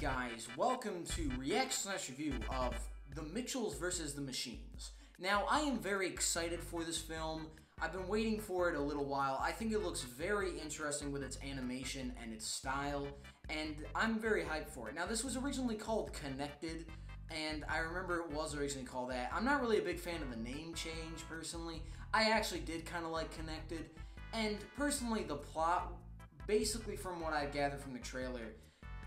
guys, welcome to React slash review of The Mitchells vs. the Machines. Now, I am very excited for this film. I've been waiting for it a little while. I think it looks very interesting with its animation and its style, and I'm very hyped for it. Now, this was originally called Connected, and I remember it was originally called that. I'm not really a big fan of the name change, personally. I actually did kind of like Connected, and personally, the plot, basically from what I've gathered from the trailer,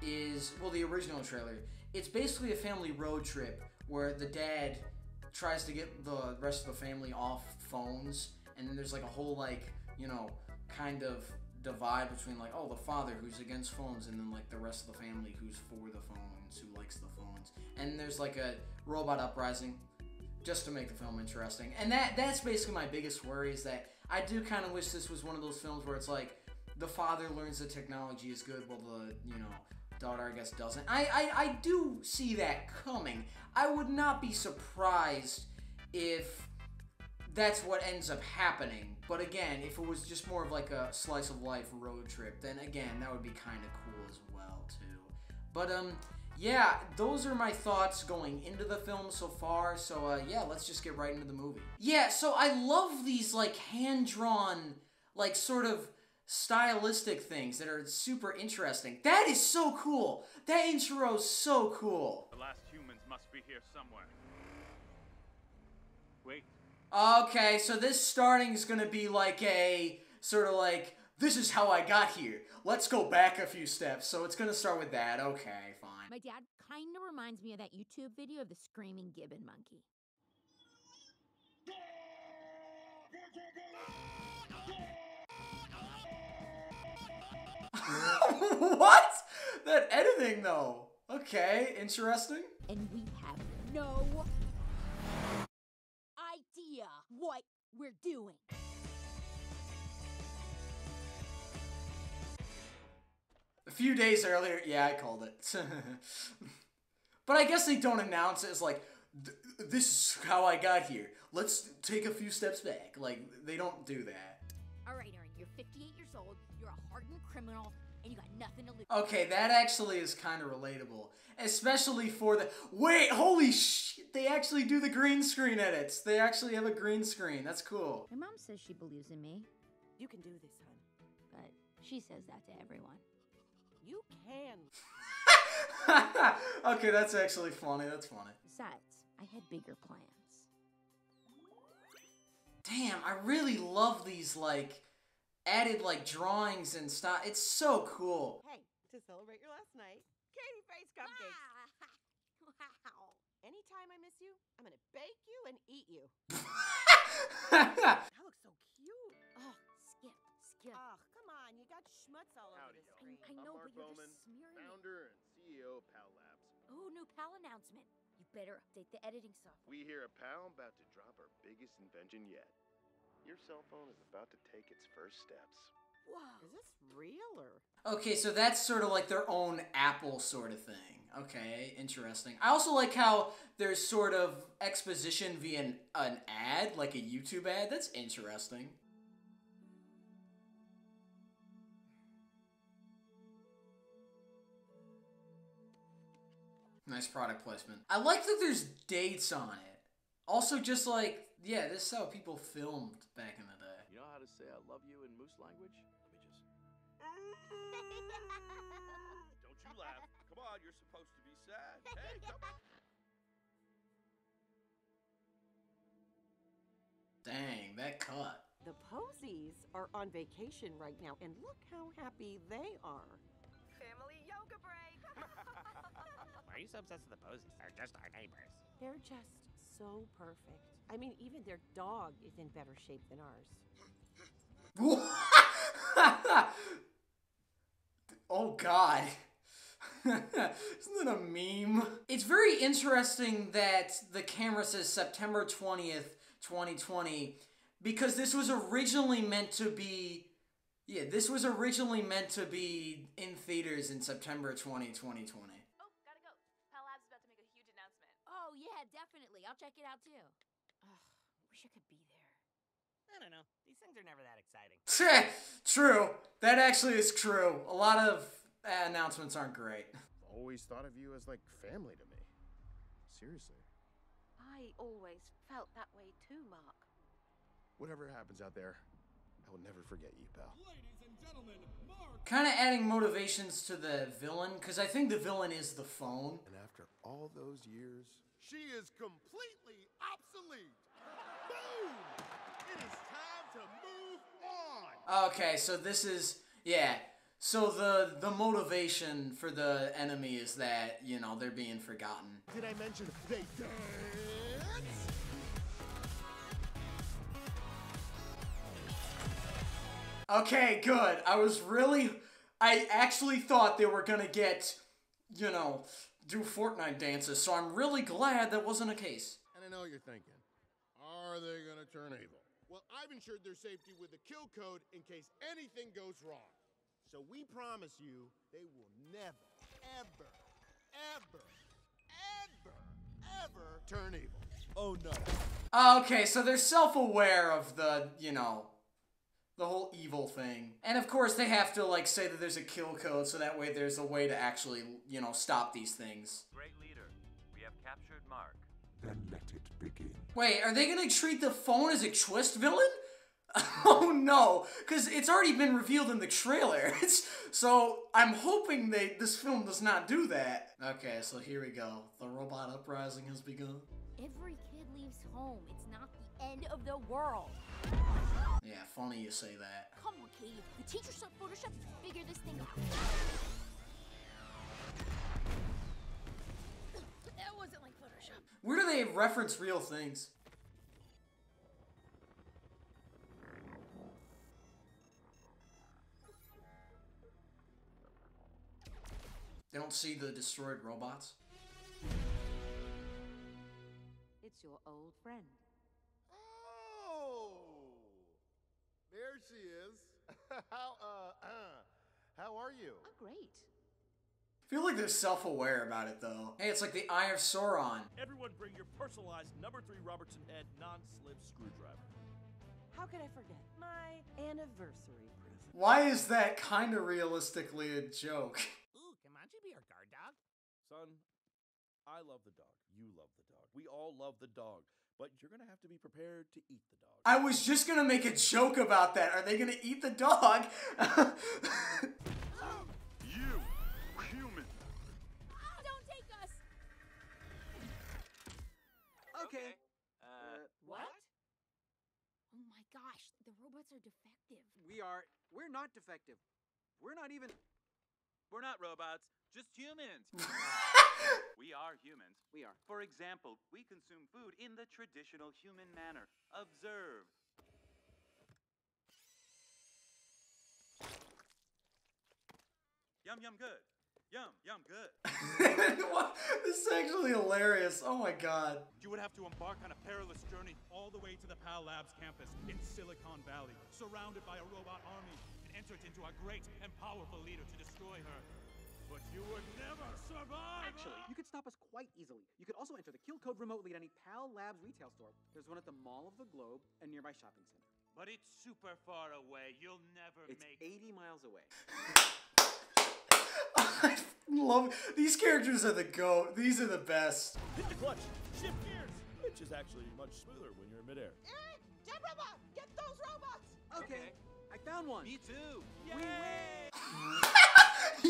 is well the original trailer. It's basically a family road trip where the dad tries to get the rest of the family off phones, and then there's like a whole like you know kind of divide between like oh the father who's against phones and then like the rest of the family who's for the phones who likes the phones and there's like a robot uprising just to make the film interesting and that that's basically my biggest worry is that i do kind of wish this was one of those films where it's like the father learns that technology is good while the you know daughter, I guess, doesn't. I, I, I do see that coming. I would not be surprised if that's what ends up happening. But again, if it was just more of like a slice of life road trip, then again, that would be kind of cool as well, too. But, um, yeah, those are my thoughts going into the film so far. So, uh, yeah, let's just get right into the movie. Yeah, so I love these, like, hand drawn, like, sort of stylistic things that are super interesting. That is so cool. That intro is so cool. The last humans must be here somewhere. Wait. Okay, so this starting is gonna be like a sort of like this is how I got here. Let's go back a few steps. So it's gonna start with that. Okay, fine. My dad kind of reminds me of that YouTube video of the screaming gibbon monkey. what? That editing though. Okay, interesting. And we have no idea what we're doing. A few days earlier, yeah, I called it. but I guess they don't announce it as like, this is how I got here. Let's take a few steps back. Like, they don't do that. All right, Aaron, you're 58 years old, you're a hardened criminal, and you got nothing to lose. Okay, that actually is kind of relatable. Especially for the. Wait, holy shit! They actually do the green screen edits. They actually have a green screen. That's cool. My mom says she believes in me, You can do this, hon. but she says that to everyone. You can. okay, that's actually funny. That's funny. Besides, I had bigger plans. Damn, I really love these, like, added, like, drawings and stuff. It's so cool. Hey, to celebrate your last night, Katie Face cupcakes. wow. Anytime I miss you, I'm gonna bake you and eat you. That looks so cute. Oh, Skip, Skip. Oh, come on, you got schmutz all over Howdy, the y'all. screen. I know, I'm Mark but you're Bowman, just smearing it. founder and CEO of PAL Labs. Oh, new pal announcement. You better update the editing software. We here at PAL about to drop our biggest invention yet. Your cell phone is about to take its first steps. Is this real or? Okay, so that's sort of like their own Apple sort of thing. Okay, interesting. I also like how there's sort of exposition via an, an ad, like a YouTube ad. That's interesting. Nice product placement. I like that there's dates on it. Also, just like, yeah, this is how people filmed back in the day. You know how to say I love you in moose language? Let me just. Mm. Don't you laugh. Come on, you're supposed to be sad. Hey, come on. Dang, that cut. The Poseys are on vacation right now, and look how happy they are. Family yoga break. Why are you so obsessed with the Poseys? They're just our neighbors. They're just so perfect. I mean, even their dog is in better shape than ours. oh god. Isn't that a meme? It's very interesting that the camera says September 20th, 2020, because this was originally meant to be. Yeah, this was originally meant to be in theaters in September 20, 2020. Check it out too. Ugh, wish I could be there. I don't know. These things are never that exciting. true. That actually is true. A lot of uh, announcements aren't great. always thought of you as like family to me. Seriously. I always felt that way too, Mark. Whatever happens out there, I will never forget you, pal. Kind of adding motivations to the villain, because I think the villain is the phone. And after all those years, she is completely obsolete. Boom! It is time to move on. Okay, so this is yeah. So the the motivation for the enemy is that you know they're being forgotten. Did I mention they dance? Okay, good. I was really, I actually thought they were gonna get, you know, do Fortnite dances. So I'm really glad that wasn't a case. And I know what you're thinking. Are they gonna turn evil? Well, I've ensured their safety with a kill code in case anything goes wrong. So we promise you they will never, ever, ever, ever, ever turn evil. Oh no. Okay, so they're self-aware of the, you know, the whole evil thing. And of course they have to like say that there's a kill code so that way there's a way to actually, you know, stop these things. Great leader, we have captured Mark. Then let it begin. Wait, are they gonna treat the phone as a twist villain? oh no, because it's already been revealed in the trailer. It's, so I'm hoping they this film does not do that. Okay, so here we go. The robot uprising has begun. Every kid leaves home. It's not the end of the world. Yeah, funny you say that. Come on, Katie. The teacher saw Photoshop figure this thing out. That wasn't like Photoshop. Where do they reference real things? They don't see the destroyed robots? It's your old friend. Oh, there she is. how uh, uh, how are you? Oh, great. I feel like they're self-aware about it though. Hey, it's like the Eye of Sauron. Everyone bring your personalized number three Robertson head non-slip screwdriver. How could I forget? My anniversary present. Why is that kind of realistically a joke? Ooh, can Monchi be our guard dog? Son, I love the dog. You love the dog. We all love the dog. But you're gonna have to be prepared to eat the dog. I was just gonna make a joke about that. Are they gonna eat the dog? You, human. Oh, don't take us! Okay. Uh, What? Oh my gosh, the robots are defective. we are. We're not defective. We're not even. We're not robots, just humans. we are humans. We are. For example, we consume food in the traditional human manner. Observe. Yum, yum, good. Yum, yum, good. This is actually hilarious. Oh my god. You would have to embark on a perilous journey all the way to the PAL Labs campus in Silicon Valley, surrounded by a robot army, and entered into a great and powerful leader to destroy her. But you would never survive! Actually, you could stop us quite easily. You could also enter the kill code remotely at any PAL Labs retail store. There's one at the Mall of the Globe and nearby shopping center. But it's super far away. You'll never It's make 80 miles away. I love these characters are the goat. These are the best. Hit the clutch. Shift gears. Which is actually much smoother when you're in midair. Eh? Eric! Jet robot! Get those robots! Okay, I found one. Me too. We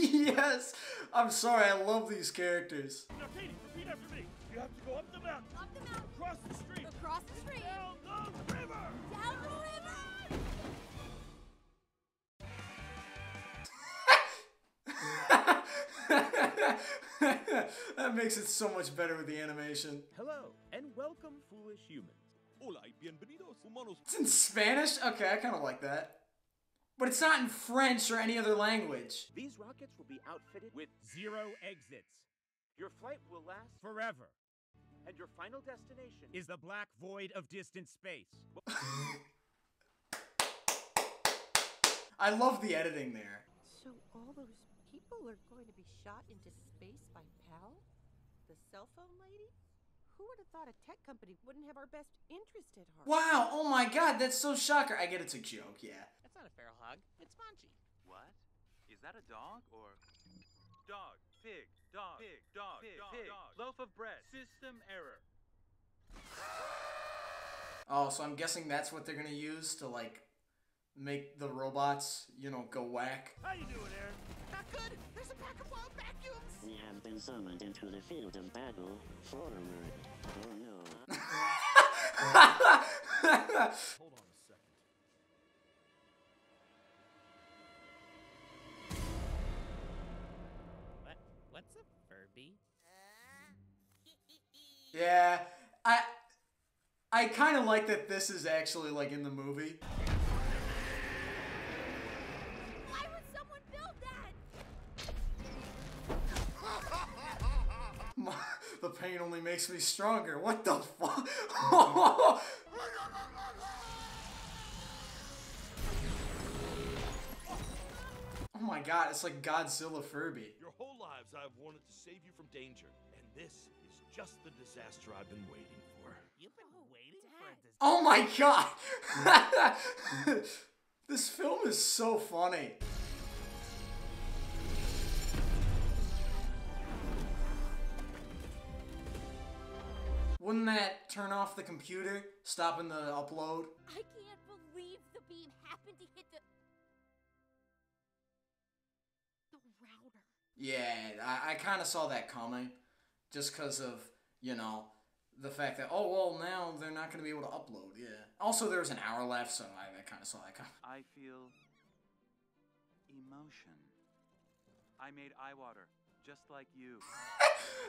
win. yes. I'm sorry. I love these characters. Now, Katie, repeat after me. You have to go up the mountain, Up the mountain, across the street, across the street, down the river. down the river! that makes it so much better with the animation. Hello, and welcome, foolish humans. Hola y bienvenidos, humanos. It's in Spanish? Okay, I kind of like that. But it's not in French or any other language. These rockets will be outfitted with Zero exits. your flight will last Forever. and your final destination Is the black void of distant space. I love the editing there. So all those people are going to be shot into space by PAL? The cell phone lady? Who would have thought a tech company wouldn't have our best interest at heart? Wow, oh my god, that's so shocker. I get it's a joke, yeah. That's not a feral hug. It's Monchi. What? Is that a dog or dog, pig, dog, pig, dog, pig, pig, dog, loaf of bread, system error. Oh, so I'm guessing that's what they're gonna use to like make the robots, you know, go whack. How you doing, Aaron? Not good. There's a pack of wild vacuums. We have been summoned into the field of battle. Forward. Oh no. Yeah, I I kind of like that this is actually like in the movie. Why would someone build that? the pain only makes me stronger. What the fuck? oh my god, it's like Godzilla Furby. Your whole lives I've wanted to save you from danger, and this is just the disaster I've been waiting for. You've been waiting for a dis- Oh my god! this film is so funny. Wouldn't that turn off the computer, stopping the upload? I can't believe the beam happened to hit the. the router. Yeah, I, I kind of saw that coming, just because of you know the fact that oh well now they're not going to be able to upload. Yeah. Also, there was an hour left, so I, I kind of saw that coming. I feel emotion. I made eye water, just like you.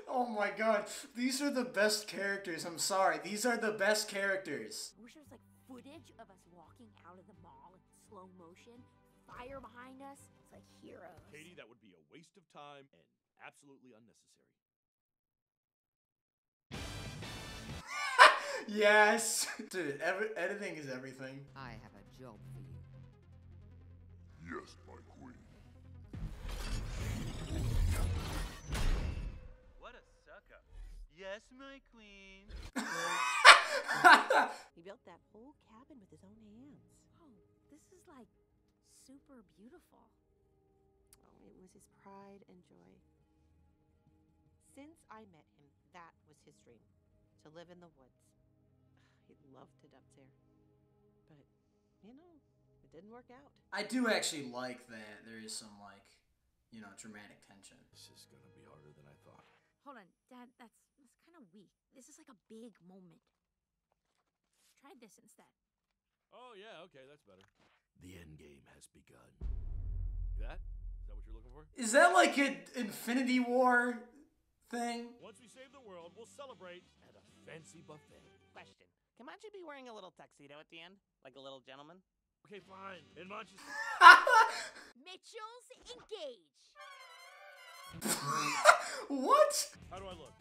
Oh my god, these are the best characters. I'm sorry, these are the best characters. I wish there was like footage of us walking out of the mall in slow motion, fire behind us. It's like heroes. Katie, that would be a waste of time and absolutely unnecessary. Yes, dude, every, editing is everything. I have a job for you. Yes, my queen. What a sucker. Yes, my queen. He built that whole cabin with his own hands. Oh, this is like super beautiful. Oh, it was his pride and joy. Since I met him, that was his dream to live in the woods. He loved it up there. But, you know, it didn't work out. I do actually like that there is some like, you know, dramatic tension. This is gonna be harder than I thought. Hold on, Dad. That's that's kind of weak. This is like a big moment. Try this instead. Oh yeah, okay, that's better. The end game has begun. That? Is that what you're looking for? Is that like an Infinity War thing? Once we save the world, we'll celebrate at a fancy buffet. Question. Can Monchi be wearing a little tuxedo at the end? Like a little gentleman? Okay, fine. And Monchi's. Mitchell's engage. what? How do I look?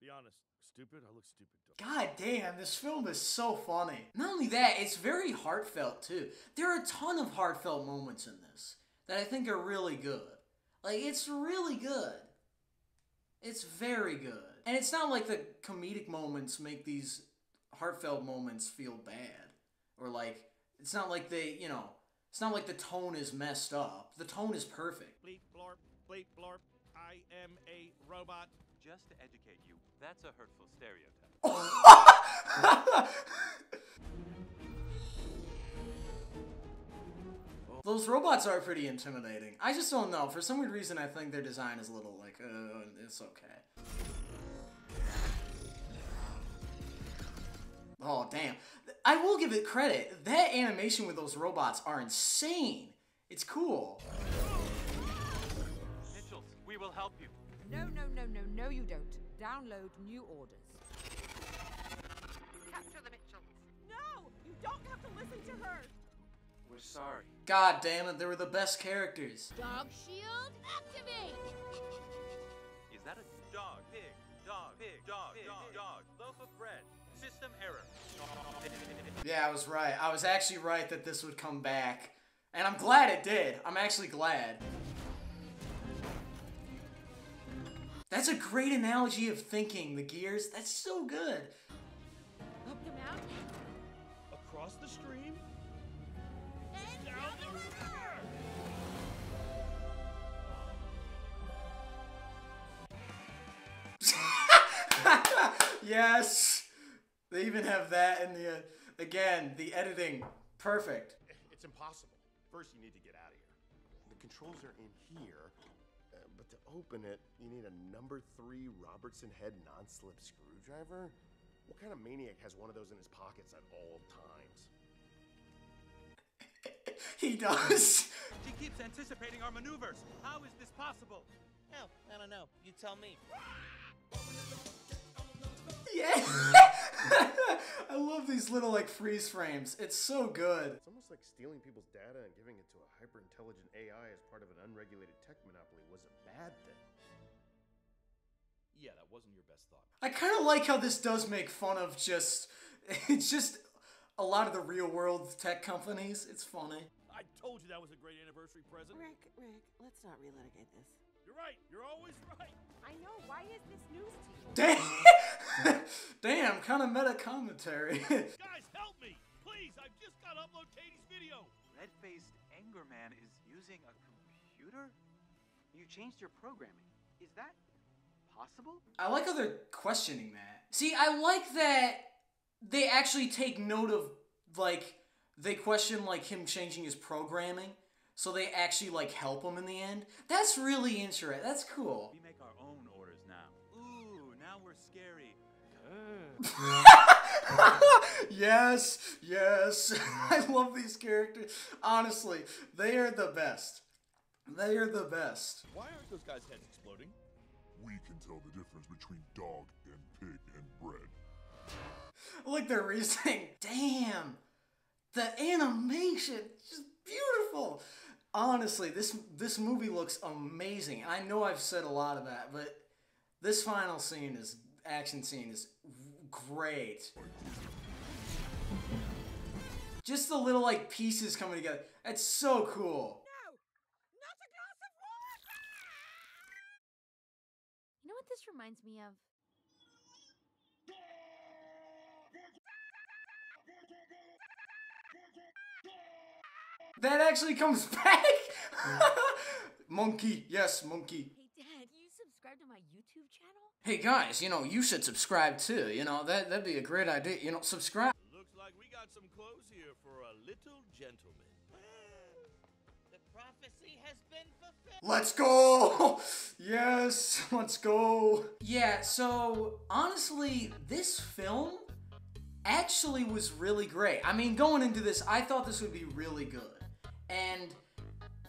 Be honest. Stupid? I look stupid. don't God damn, this film is so funny. Not only that, it's very heartfelt too. There are a ton of heartfelt moments in this that I think are really good. Like, it's really good. It's very good. And it's not like the comedic moments make these heartfelt moments feel bad. Or like, it's not like they, you know, it's not like the tone is messed up. The tone is perfect. Bleep blorp, bleep blorp. I am a robot. Just to educate you, that's a hurtful stereotype. Those robots are pretty intimidating. I just don't know. For some weird reason, I think their design is a little like, uh, it's okay. Oh, damn. I will give it credit. That animation with those robots are insane. It's cool. Mitchells, we will help you. No, no, no, no, no, you don't. Download new orders. Capture the Mitchells. No! You don't have to listen to her! We're sorry. God damn it, they were the best characters. Dog shield activate. Is that a System error. Yeah, I was right. I was actually right that this would come back. And I'm glad it did. I'm actually glad. That's a great analogy of thinking, the gears. That's so good. Up the mountain. Across the stream. And down the river. river. yes. They even have that in the uh, again the editing perfect. It's impossible. First, you need to get out of here. The controls are in here, uh, but to open it, you need a number three Robertson head non-slip screwdriver. What kind of maniac has one of those in his pockets at all times? He does. She keeps anticipating our maneuvers. How is this possible? Oh, I don't know. You tell me. Yeah. I love these little like freeze frames. It's so good. It's almost like stealing people's data and giving it to a hyper-intelligent AI as part of an unregulated tech monopoly was a bad thing. Yeah, that wasn't your best thought. I kind of like how this does make fun of just it's just a lot of the real world tech companies. It's funny. I told you that was a great anniversary present. Rick, Rick, let's not relitigate this. You're right. You're always right. I know. Why is this news to you? Damn. Damn, kind of meta commentary. Guys, help me! Please, I've just got to upload Katie's video. Red-faced Anger Man is using a computer? You changed your programming. Is that possible? I like how they're questioning that. See, I like that they actually take note of like they question like him changing his programming, so they actually like help him in the end. That's really interesting. That's cool. We make our own orders now. Ooh, now we're scary. yes, yes. I love these characters. Honestly, they are the best. They are the best. Why aren't those guys' heads exploding? We can tell the difference between dog and pig and bread. I like their reasoning. Damn. The animation just beautiful. Honestly, this this movie looks amazing. I know I've said a lot of that, but this final scene is action scene is great. Just the little like pieces coming together. It's so cool. You know what this reminds me of? That actually comes back. monkey, yes, monkey. Hey, Dad, you subscribe to my YouTube channel? Hey guys, you know you should subscribe too. You know that that'd be a great idea. You know, subscribe. Looks like we got some clothes here for a little gentleman. The prophecy has been fulfilled. Let's go! Yes, let's go. Yeah, so honestly, this film actually was really great. I mean, going into this, I thought this would be really good. And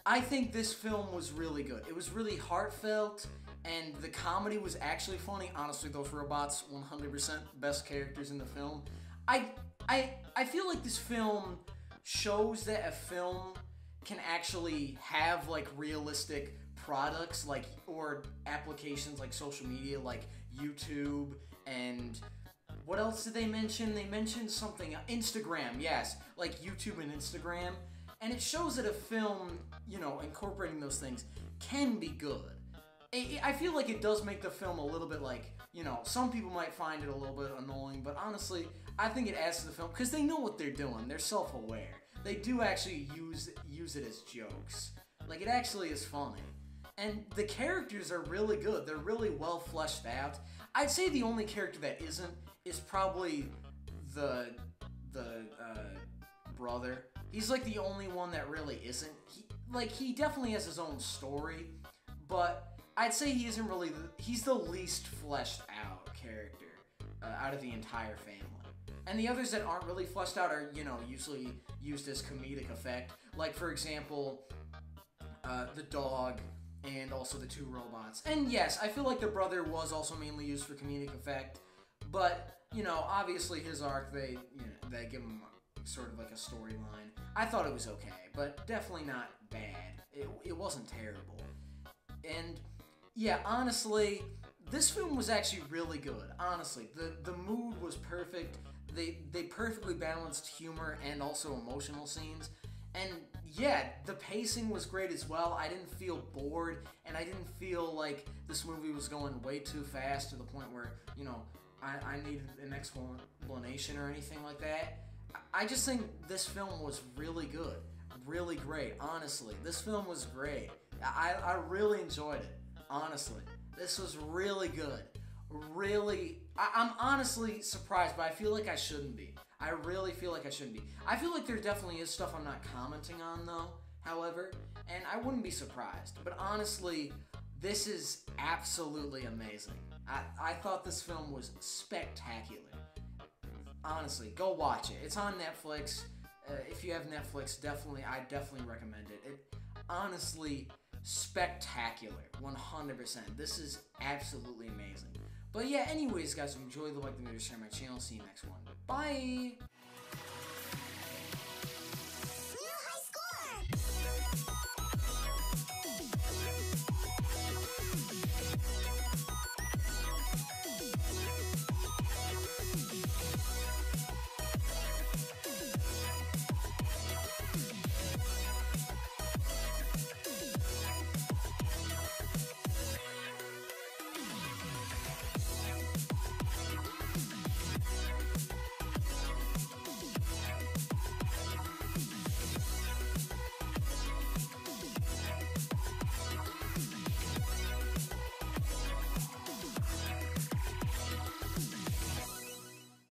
I think this film was really good. It was really heartfelt, and the comedy was actually funny. Honestly, those robots, 100% best characters in the film. I, I, I feel like this film shows that a film can actually have like realistic products like or applications like social media like YouTube and what else did they mention? They mentioned something Instagram, yes, like YouTube and Instagram. And it shows that a film, you know, incorporating those things can be good. I feel like it does make the film a little bit like, you know, some people might find it a little bit annoying, but honestly, I think it adds to the film because they know what they're doing. They're self-aware. They do actually use use it as jokes. Like it actually is funny. And the characters are really good. They're really well fleshed out. I'd say the only character that isn't is probably the the uh, brother. He's like the only one that really isn't. He, like he definitely has his own story, but I'd say he isn't really. The, he's the least fleshed out character uh, out of the entire family. And the others that aren't really fleshed out are, you know, usually used as comedic effect. Like for example, uh, the dog and also the two robots. And yes, I feel like the brother was also mainly used for comedic effect, but you know, obviously his arc they you know, they give him sort of like a storyline. I thought it was okay, but definitely not bad. It, it wasn't terrible. And yeah, honestly, this film was actually really good. Honestly, the the mood was perfect. They they perfectly balanced humor and also emotional scenes. And yeah, the pacing was great as well. I didn't feel bored, and I didn't feel like this movie was going way too fast to the point where, you know, I, I needed an explanation or anything like that. I just think this film was really good. Really great, honestly. This film was great. I, I really enjoyed it, honestly. This was really good. Really, I, I'm honestly surprised, but I feel like I shouldn't be. I really feel like I shouldn't be. I feel like there definitely is stuff I'm not commenting on, though, however, and I wouldn't be surprised. But honestly, this is absolutely amazing. I, I thought this film was spectacular. Honestly, go watch it. It's on Netflix. Uh, if you have Netflix, definitely, I definitely recommend it. It honestly spectacular, 100%. This is absolutely amazing. But yeah, anyways, guys, enjoy the like, the video, share my channel. See you next one. Bye.